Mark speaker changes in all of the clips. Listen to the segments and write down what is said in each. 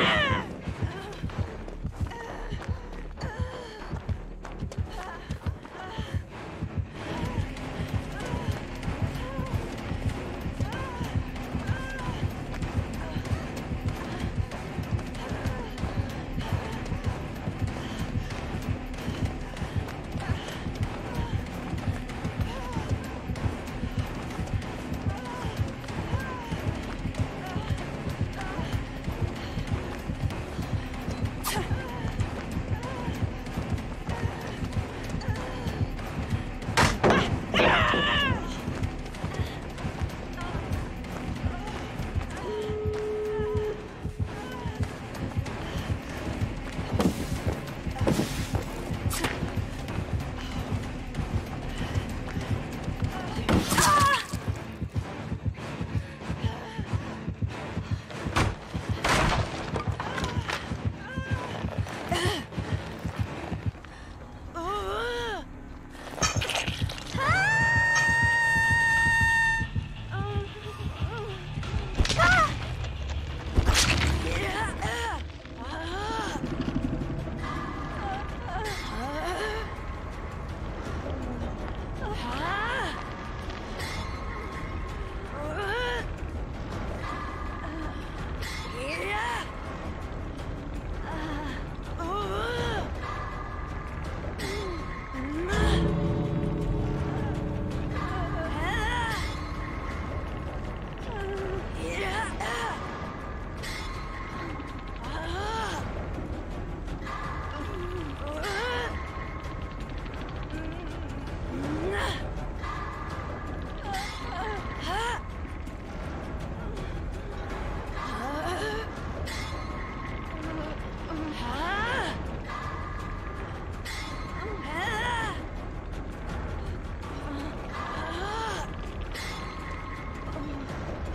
Speaker 1: Yeah!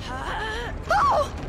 Speaker 2: Oh!